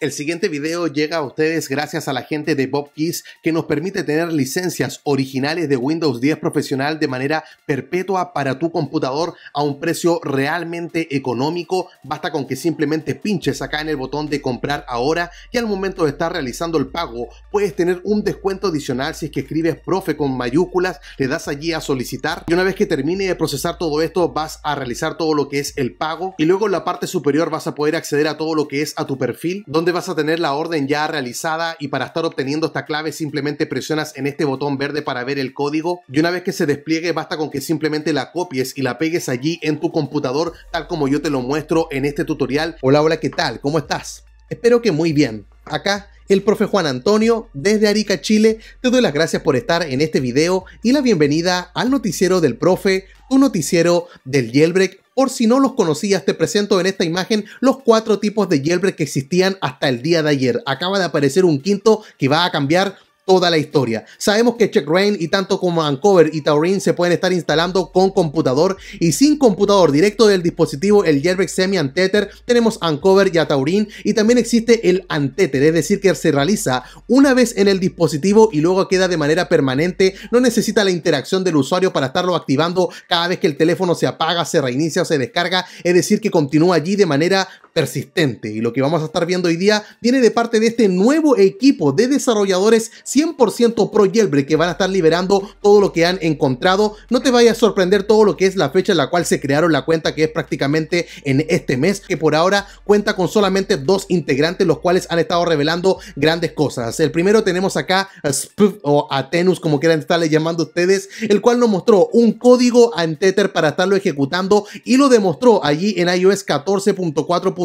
El siguiente video llega a ustedes gracias a la gente de BobKeys que nos permite tener licencias originales de Windows 10 profesional de manera perpetua para tu computador a un precio realmente económico. Basta con que simplemente pinches acá en el botón de comprar ahora y al momento de estar realizando el pago puedes tener un descuento adicional si es que escribes profe con mayúsculas, le das allí a solicitar y una vez que termine de procesar todo esto vas a realizar todo lo que es el pago y luego en la parte superior vas a poder acceder a todo lo que es a tu perfil donde vas a tener la orden ya realizada y para estar obteniendo esta clave simplemente presionas en este botón verde para ver el código y una vez que se despliegue basta con que simplemente la copies y la pegues allí en tu computador tal como yo te lo muestro en este tutorial. Hola, hola, ¿qué tal? ¿Cómo estás? Espero que muy bien. Acá el profe Juan Antonio desde Arica, Chile, te doy las gracias por estar en este video y la bienvenida al noticiero del profe, tu noticiero del jailbreak por si no los conocías, te presento en esta imagen los cuatro tipos de jailbreak que existían hasta el día de ayer. Acaba de aparecer un quinto que va a cambiar toda la historia. Sabemos que CheckRain y tanto como Uncover y Taurin se pueden estar instalando con computador y sin computador. Directo del dispositivo, el jailbreak semi untether, tenemos Uncover y a Taurin y también existe el untether, es decir que se realiza una vez en el dispositivo y luego queda de manera permanente, no necesita la interacción del usuario para estarlo activando. Cada vez que el teléfono se apaga, se reinicia o se descarga, es decir que continúa allí de manera persistente y lo que vamos a estar viendo hoy día viene de parte de este nuevo equipo de desarrolladores 100% pro jailbreak que van a estar liberando todo lo que han encontrado. No te vaya a sorprender todo lo que es la fecha en la cual se crearon la cuenta que es prácticamente en este mes que por ahora cuenta con solamente dos integrantes los cuales han estado revelando grandes cosas. El primero tenemos acá a Spoof o Atenus como quieran estarle llamando ustedes el cual nos mostró un código en Tether para estarlo ejecutando y lo demostró allí en iOS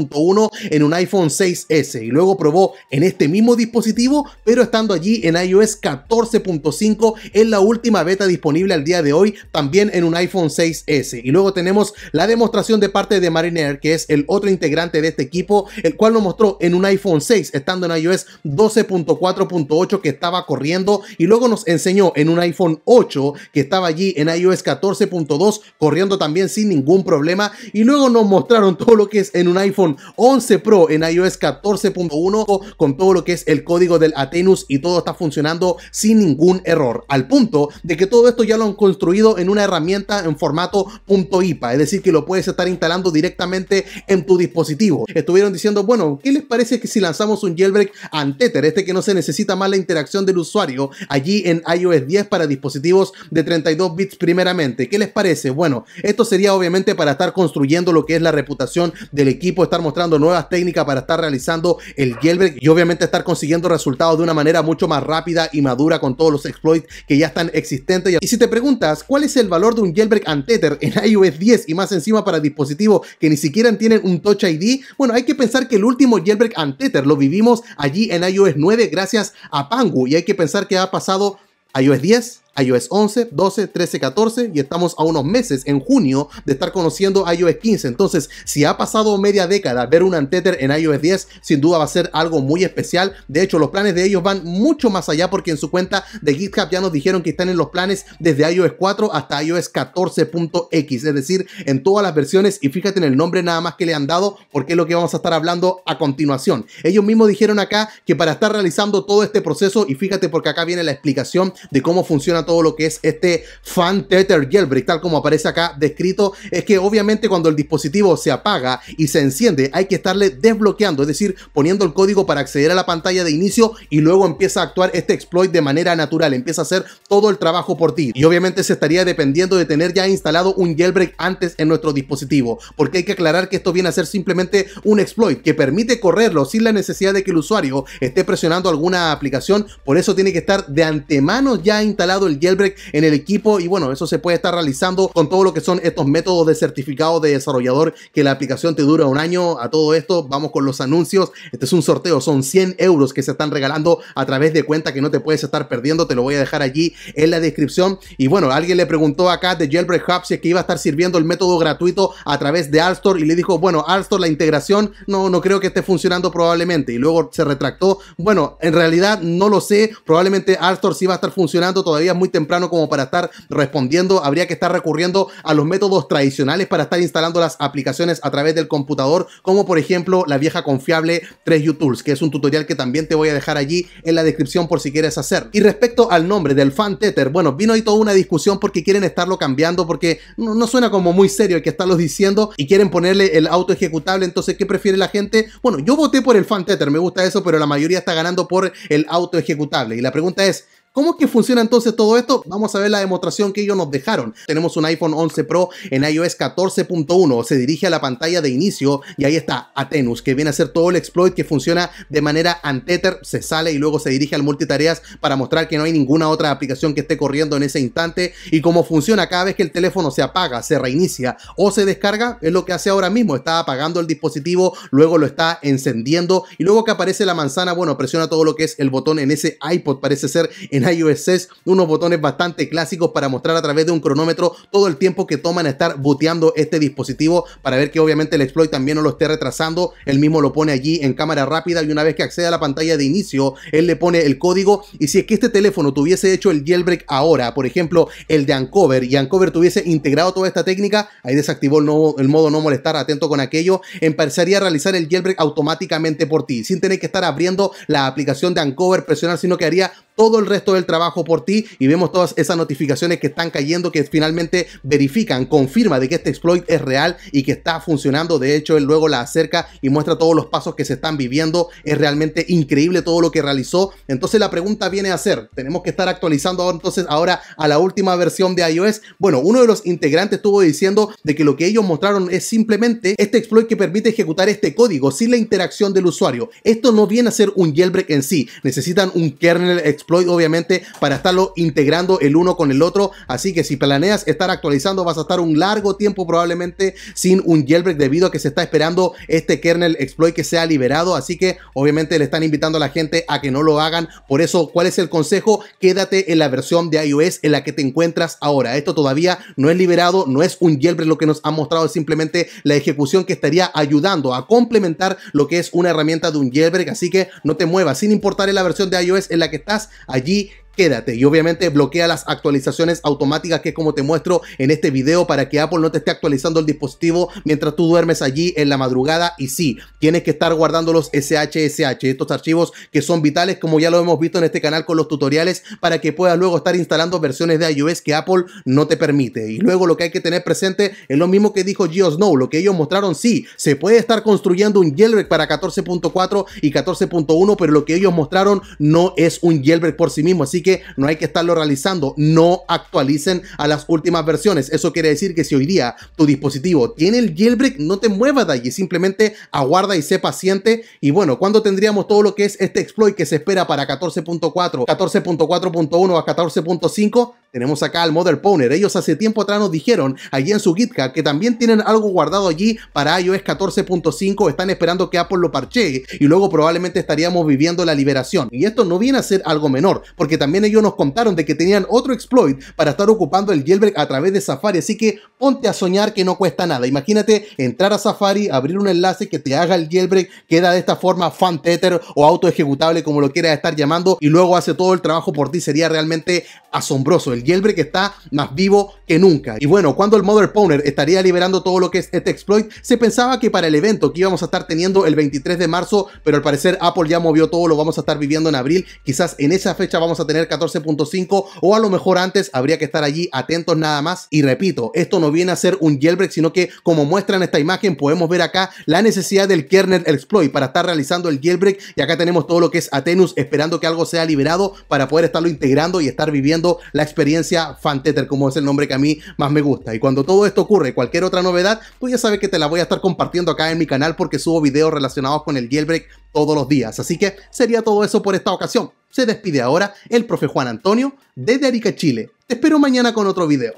14.4.1 en un iPhone 6S y luego probó en este mismo dispositivo pero estando allí en iOS 14.5 en la última beta disponible al día de hoy, también en un iPhone 6S. Y luego tenemos la demostración de parte de Mariner, que es el otro integrante de este equipo, el cual lo mostró en un iPhone 6, estando en iOS 12.4.8 que estaba corriendo, y luego nos enseñó en un iPhone 8 que estaba allí en iOS 14.2 corriendo también sin ningún problema, y luego nos mostraron todo lo que es en un iPhone 11 Pro en iOS 14.1 con todo lo que es el código del Atenus y todo está funcionando sin ningún error, al punto de que todo esto ya lo han construido en una herramienta en formato .ipa, es decir, que lo puedes estar instalando directamente en tu dispositivo. Estuvieron diciendo, bueno, ¿qué les parece que si lanzamos un jailbreak Antether, este que no se necesita más la interacción del usuario, allí en iOS 10 para dispositivos de 32 bits primeramente? ¿Qué les parece? Bueno, esto sería obviamente para estar construyendo lo que es la reputación del equipo, estar mostrando nuevas técnicas para estar realizando el jailbreak y obviamente estar consiguiendo resultados de una manera mucho más rápida y madura con todos los exploits que ya están existentes. Y si te preguntas cuál es el valor de un jailbreak Untether en iOS 10 y más encima para dispositivos que ni siquiera tienen un Touch ID, bueno, hay que pensar que el último jailbreak Untether lo vivimos allí en iOS 9 gracias a Pangu y hay que pensar que ha pasado iOS 10, iOS 11, 12, 13, 14 y estamos a unos meses en junio de estar conociendo iOS 15. Entonces, si ha pasado media década ver un Untether en iOS 10, sin duda va a ser algo muy especial. De hecho, los planes de ellos van mucho más allá porque en su cuenta de GitHub ya nos dijeron que están en los planes desde iOS 4 hasta iOS 14.x, es decir, en todas las versiones y fíjate en el nombre nada más que le han dado porque es lo que vamos a estar hablando a continuación. Ellos mismos dijeron acá que para estar realizando todo este proceso y fíjate porque acá viene la explicación de cómo funciona todo lo que es este Fan Tether Jailbreak, tal como aparece acá descrito, es que obviamente cuando el dispositivo se apaga y se enciende, hay que estarle desbloqueando, es decir, poniendo el código para acceder a la pantalla de inicio y luego empieza a actuar este exploit de manera natural, empieza a hacer todo el trabajo por ti. Y obviamente se estaría dependiendo de tener ya instalado un jailbreak antes en nuestro dispositivo, porque hay que aclarar que esto viene a ser simplemente un exploit que permite correrlo sin la necesidad de que el usuario esté presionando alguna aplicación, por eso tiene que estar de antemano ya instalado el jailbreak en el equipo y bueno, eso se puede estar realizando con todo lo que son estos métodos de certificado de desarrollador que la aplicación te dura un año. A todo esto vamos con los anuncios. Este es un sorteo, son 100 euros que se están regalando a través de cuenta que no te puedes estar perdiendo. Te lo voy a dejar allí en la descripción. Y bueno, alguien le preguntó acá de Jailbreak Hub si es que iba a estar sirviendo el método gratuito a través de Alstor y le dijo, bueno, Alstor la integración no, no creo que esté funcionando probablemente. Y luego se retractó, bueno, en realidad no lo sé, probablemente Alstor sí va a estar funcionando, todavía es muy muy temprano como para estar respondiendo. Habría que estar recurriendo a los métodos tradicionales para estar instalando las aplicaciones a través del computador, como por ejemplo la vieja confiable 3U Tools, que es un tutorial que también te voy a dejar allí en la descripción por si quieres hacer. Y respecto al nombre del fan Tether, bueno, vino ahí toda una discusión porque quieren estarlo cambiando, porque no, suena como muy serio hay que estarlo diciendo y quieren ponerle el auto ejecutable. Entonces, ¿qué prefiere la gente? Bueno, yo voté por el fan Tether, me gusta eso, pero la mayoría está ganando por el auto ejecutable. Y la pregunta es, ¿Cómo que funciona entonces todo esto? Vamos a ver la demostración que ellos nos dejaron. Tenemos un iPhone 11 Pro en iOS 14.1. Se dirige a la pantalla de inicio y ahí está Atenus, que viene a ser todo el exploit que funciona de manera antether. Se sale y luego se dirige al multitareas para mostrar que no hay ninguna otra aplicación que esté corriendo en ese instante. Y cómo funciona cada vez que el teléfono se apaga, se reinicia o se descarga, es lo que hace ahora mismo. Está apagando el dispositivo, luego lo está encendiendo y luego que aparece la manzana, bueno, presiona todo lo que es el botón en ese iPod, parece ser en iOS 6 unos botones bastante clásicos para mostrar a través de un cronómetro todo el tiempo que toman estar booteando este dispositivo para ver que obviamente el exploit también no lo esté retrasando. Él mismo lo pone allí en cámara rápida y una vez que accede a la pantalla de inicio, él le pone el código y si es que este teléfono tuviese hecho el jailbreak ahora, por ejemplo, el de Uncover y Uncover tuviese integrado toda esta técnica, ahí desactivó el, el modo no molestar, atento con aquello, empezaría a realizar el jailbreak automáticamente por ti, sin tener que estar abriendo la aplicación de Uncover, presionar, sino que haría todo el resto del trabajo por ti y vemos todas esas notificaciones que están cayendo que finalmente verifican, confirma de que este exploit es real y que está funcionando. De hecho, él luego la acerca y muestra todos los pasos que se están viviendo. Es realmente increíble todo lo que realizó. Entonces la pregunta viene a ser, tenemos que estar actualizando entonces ahora a la última versión de iOS. Bueno, uno de los integrantes estuvo diciendo de que lo que ellos mostraron es simplemente este exploit que permite ejecutar este código sin la interacción del usuario. Esto no viene a ser un jailbreak en sí. Necesitan un kernel exploit obviamente para estarlo integrando el uno con el otro. Así que si planeas estar actualizando vas a estar un largo tiempo probablemente sin un jailbreak debido a que se está esperando este kernel exploit que sea liberado. Así que obviamente le están invitando a la gente a que no lo hagan. Por eso, ¿cuál es el consejo? Quédate en la versión de iOS en la que te encuentras ahora. Esto todavía no es liberado, no es un jailbreak lo que nos ha mostrado, es simplemente la ejecución que estaría ayudando a complementar lo que es una herramienta de un jailbreak. Así que no te muevas, sin importar en la versión de iOS en la que estás, allí quédate. Y obviamente bloquea las actualizaciones automáticas que es como te muestro en este video para que Apple no te esté actualizando el dispositivo mientras tú duermes allí en la madrugada. Y sí, tienes que estar guardando los SHSH, estos archivos que son vitales como ya lo hemos visto en este canal con los tutoriales para que puedas luego estar instalando versiones de iOS que Apple no te permite. Y luego lo que hay que tener presente es lo mismo que dijo GeoSnow, lo que ellos mostraron sí, se puede estar construyendo un jailbreak para 14.4 y 14.1 pero lo que ellos mostraron no es un jailbreak por sí mismo, así que no hay que estarlo realizando. No actualicen a las últimas versiones. Eso quiere decir que si hoy día tu dispositivo tiene el jailbreak, no te muevas de allí, simplemente aguarda y sé paciente. Y bueno, cuando tendríamos todo lo que es este exploit que se espera para 14.4, 14.4.1 a 14.5? Tenemos acá al Mother Pwner. Ellos hace tiempo atrás nos dijeron allí en su GitHub que también tienen algo guardado allí para iOS 14.5. Están esperando que Apple lo parchee y luego probablemente estaríamos viviendo la liberación. Y esto no viene a ser algo menor, porque también ellos nos contaron de que tenían otro exploit para estar ocupando el jailbreak a través de Safari. Así que ponte a soñar que no cuesta nada. Imagínate entrar a Safari, abrir un enlace que te haga el jailbreak, queda de esta forma fan tether o auto ejecutable como lo quieras estar llamando y luego hace todo el trabajo por ti. Sería realmente asombroso. El jailbreak está más vivo que nunca. Y bueno, cuando el Mother Pwner estaría liberando todo lo que es este exploit, se pensaba que para el evento que íbamos a estar teniendo el 23 de marzo, pero al parecer Apple ya movió todo, lo vamos a estar viviendo en abril. Quizás en esa fecha vamos a tener 14.5 o a lo mejor antes habría que estar allí atentos nada más. Y repito, esto no viene a ser un jailbreak, sino que como muestra en esta imagen podemos ver acá la necesidad del kernel exploit para estar realizando el jailbreak y acá tenemos todo lo que es Atenus esperando que algo sea liberado para poder estarlo integrando y estar viviendo la experiencia Fantether, como es el nombre que a mí más me gusta. Y cuando todo esto ocurre, cualquier otra novedad, tú ya sabes que te la voy a estar compartiendo acá en mi canal porque subo videos relacionados con el jailbreak todos los días. Así que sería todo eso por esta ocasión. Se despide ahora el profe Juan Antonio desde Arica, Chile. Te espero mañana con otro video.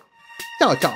Chao, chao.